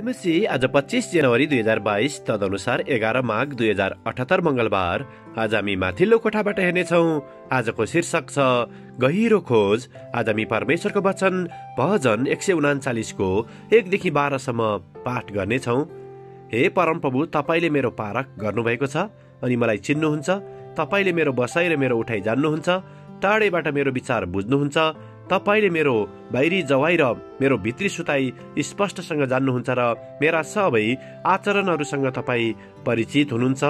जयमसी आज पच्चिस जनवरी दुई हजार बाइस तदनुसार एघार माघ दुई हजार अठहत्तर मङ्गलबार। आज हामी माथिल्लो कोठाबाट हेर्नेछौ। आजको शीर्षक छ गहिरो खोज। आज हामी परमेश्वरको वचन भजन एक सय उनाचालिसको एकदेखि बाह्रसम्म पाठ गर्नेछौ। हे परमप्रभु तपाईँले मेरो पारक गर्नुभएको छ अनि मलाई चिन्नुहुन्छ। तपाईँले मेरो बसाइ र मेरो उठाइ जान्नुहुन्छ। टाढेबाट मेरो विचार बुझ्नुहुन्छ। तपाईँले मेरो बाहिरी जवाई र मेरो भित्री सुताई स्पष्टसँग जान्नुहुन्छ र मेरा सबै आचरणहरूसँग तपाईँ परिचित हुनुहुन्छ।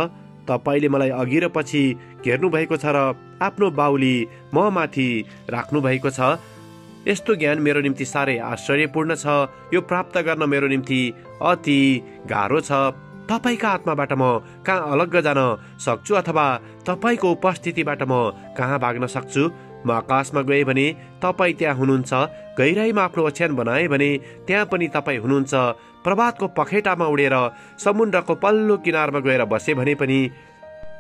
तपाईँले मलाई अघि र पछि घेर्नु भएको छ र आफ्नो बाहुली म माथि राख्नु भएको छ। यस्तो ज्ञान मेरो निम्ति साह्रै आश्चर्यपूर्ण छ। यो प्राप्त गर्न मेरो निम्ति अति गाह्रो छ। तपाईँका आत्माबाट म कहाँ अलग्ग जान सक्छु अथवा तपाईँको उपस्थितिबाट म कहाँ भाग्न सक्छु? म आकाशमा गएँ भने तपाईँ त्यहाँ हुनुहुन्छ गहिराईमा आफ्नो ओछ्यान बनाए भने त्यहाँ पनि तपाईँ हुनुहुन्छ। प्रभातको पखेटामा उडेर समुद्रको पल्लो किनारमा गएर बसे भने पनि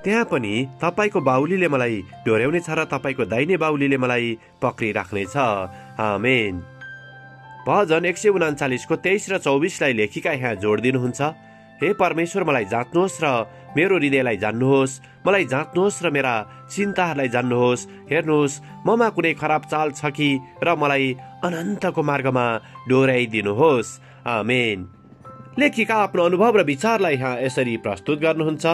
त्यहाँ पनि तपाईँको बाहुलीले मलाई डोर्याउनेछ र तपाईँको दाहिने बाहुलीले मलाई पक्रिराख्नेछ। आमेन। भजन एक सय उनाचालिसको तेइस र चौबिसलाई लेखिका यहाँ जोड दिनुहुन्छ। हे परमेश्वर मलाई जाँच्नुहोस् र मेरो हृदयलाई जान्नुहोस्। मलाई जाँच्नुहोस् र मेरा चिन्ताहरूलाई जान्नुहोस्। हेर्नुहोस् ममा कुनै खराब चाल छ कि र मलाई अनन्तको मार्गमा डोर्याइदिनुहोस् आमेन। लेखिका आफ्नो अनुभव र विचारलाई यहाँ यसरी प्रस्तुत गर्नुहुन्छ।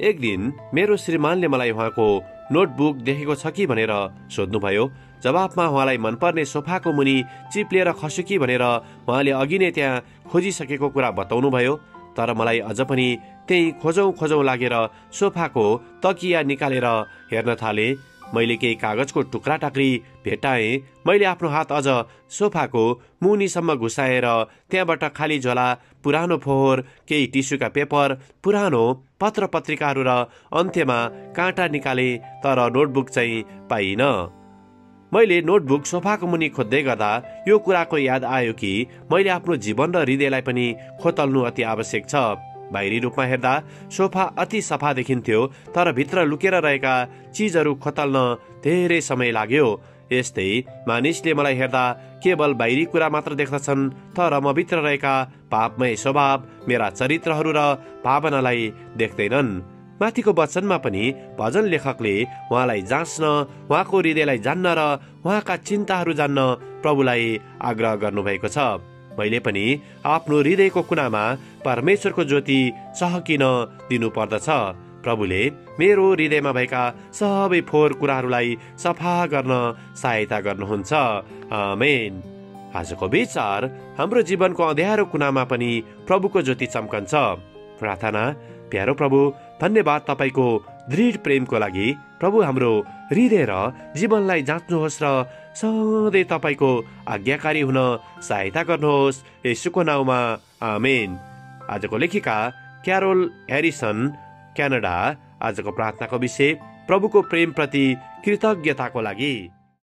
एक दिन मेरो श्रीमानले मलाई उहाँको नोटबुक देखेको छ कि भनेर सोध्नुभयो जवाफमा उहाँलाई मनपर्ने सोफाको मुनि चिप्लिएर खस्यो कि भनेर उहाँले अघि नै त्यहाँ खोजिसकेको कुरा बताउनुभयो। तर मलाई अझ पनि त्यही खोजौँ खोजौँ लागेर सोफाको तकिया निकालेर हेर्न थाले। मैले केही कागजको टुक्रा टाक्री भेटाएँ। मैले आफ्नो हात अझ सोफाको मुनिसम्म घुसाएर त्यहाँबाट खाली झोला पुरानो फोहोर केही टिस्युका पेपर पुरानो पत्र पत्रिकाहरू र अन्त्यमा काँटा निकाले तर नोटबुक चाहिँ पाइनँ। मैले नोटबुक सोफाको मुनि खोज्दै गर्दा यो कुराको याद आयो कि मैले आफ्नो जीवन र हृदयलाई पनि खोतल्नु अति आवश्यक छ। बाहिरी रूपमा हेर्दा सोफा अति सफा देखिन्थ्यो तर भित्र लुकेर रहेका चिजहरू खोतल्न धेरै समय लाग्यो। यस्तै मानिसले मलाई हेर्दा केवल बाहिरी कुरा मात्र देख्दछन् तर म भित्र रहेका पापमय स्वभाव मेरा चरित्रहरू र भावनालाई देख्दैनन्। माथिको वचनमा पनि भजन लेखकले उहाँलाई जाँच्न उहाँको हृदयलाई जान्न र उहाँका चिन्ताहरू जान्न प्रभुलाई आग्रह गर्नुभएको छ। मैले पनि आफ्नो हृदयको कुनामा परमेश्वरको ज्योति चहकिन दिनु पर्दछ प्रभुले मेरो हृदयमा भएका सबै फोहोर कुराहरूलाई सफा गर्न सहायता गर्नुहुन्छ। आमेन। आजको विचार हाम्रो जीवनको अँध्यारो कुनामा पनि प्रभुको ज्योति चम्कन्छ। प्रार्थना प्यारो प्रभु धन्यवाद तपाईँको दृढ प्रेमको लागि। प्रभु हाम्रो हृदय र जीवनलाई जाँच्नुहोस् र सधैँ तपाईँको आज्ञाकारी हुन सहायता गर्नुहोस्। यसुको नाउँमा आमेन। आजको लेखिका क्यारोल हेरिसन क्यानाडा। आजको प्रार्थनाको विषय प्रभुको प्रेमप्रति कृतज्ञताको लागि।